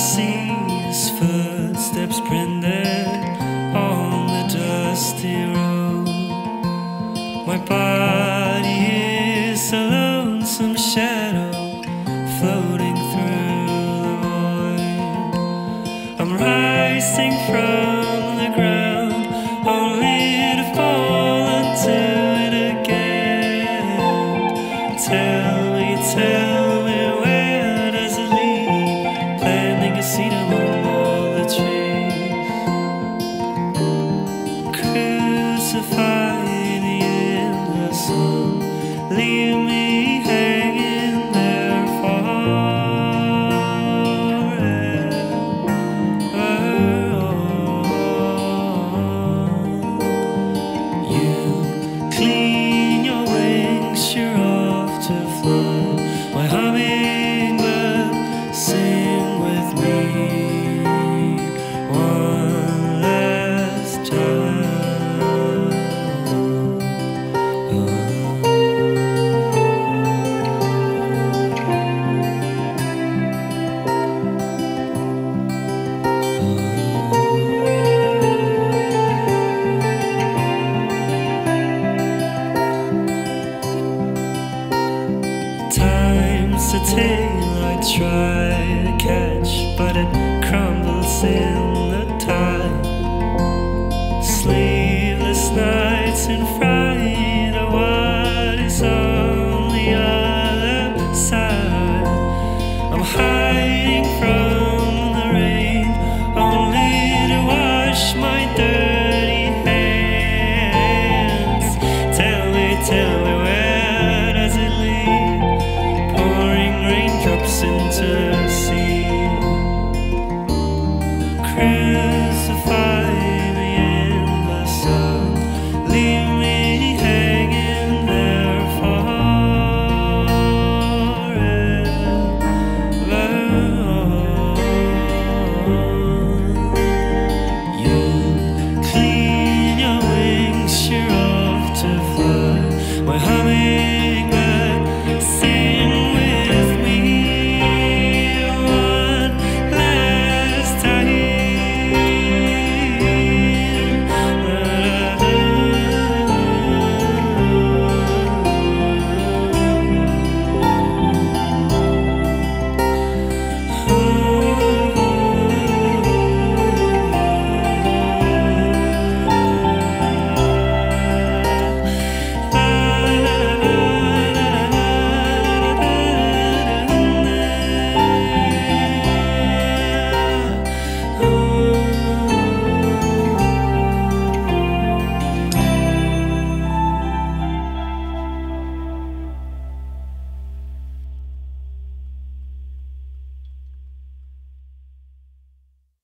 see his footsteps printed on the dusty road. My body is a lonesome shadow floating through the void. I'm rising from the ground. Try to catch, but it crumbles in 情